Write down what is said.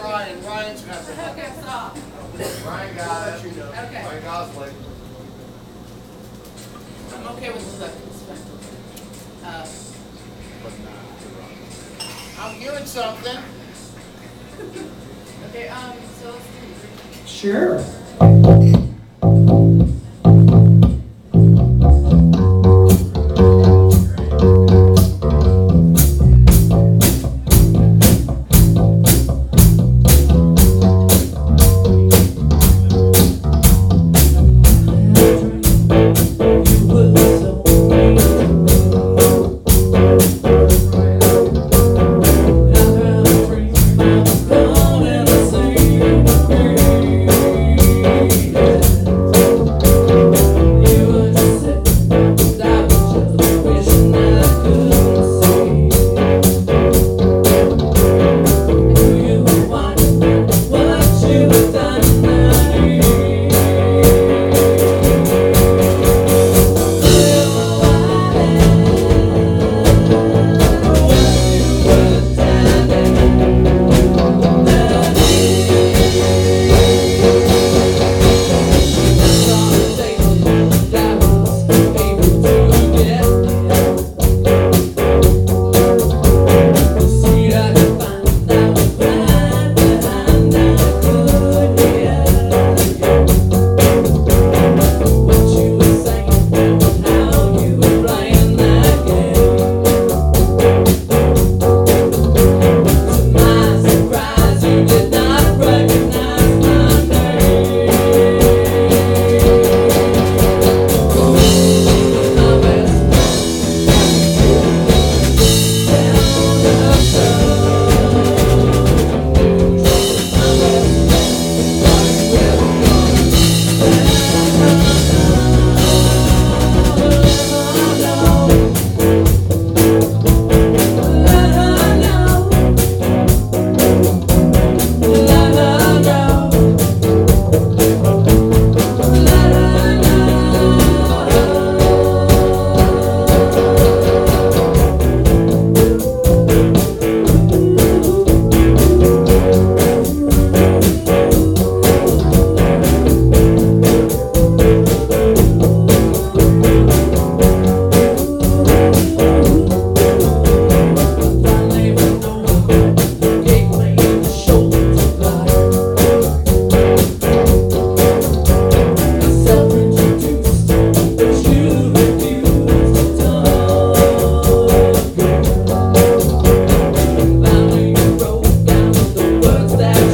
Ryan, Ryan's got the. Okay, stop. Ryan got it. You know. Okay. Ryan Gosling. I'm okay with the special. Uh, I'm hearing something. okay, um, so let's do. Sure. that